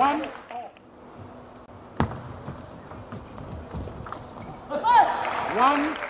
One. One.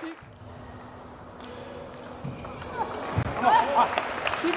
Six, come on, ah, six,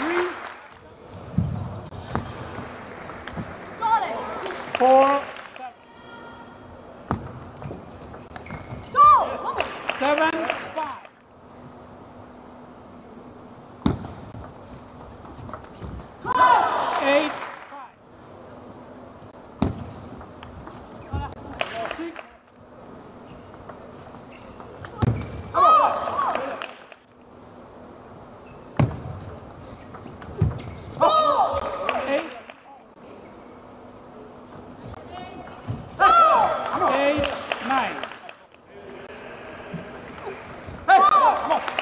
three, four, seven, five. Eight, five. Six. Eight. Eight, nine.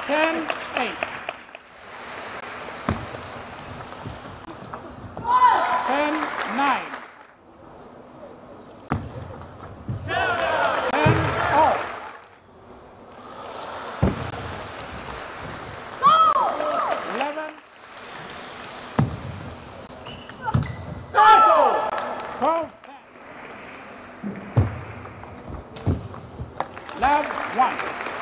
Ten, eight. Ten, nine. Ten, all. Eleven. Twelve. Love one.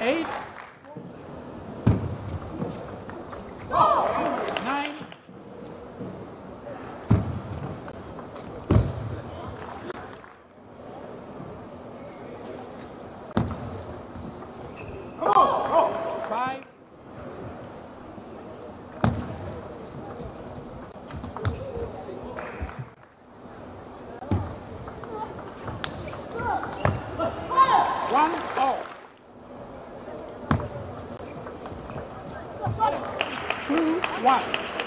Eight. Nine. Five. One all. Two, one. One.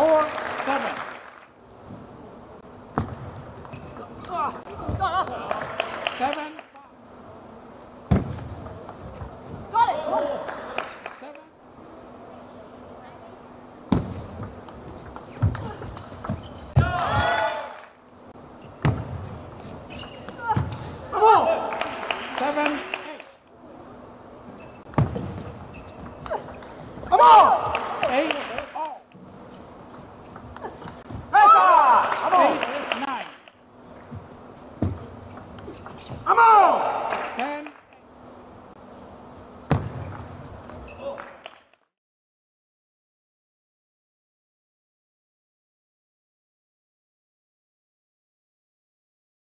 Four, seven. Seven, seven. Seven, eight. Eight,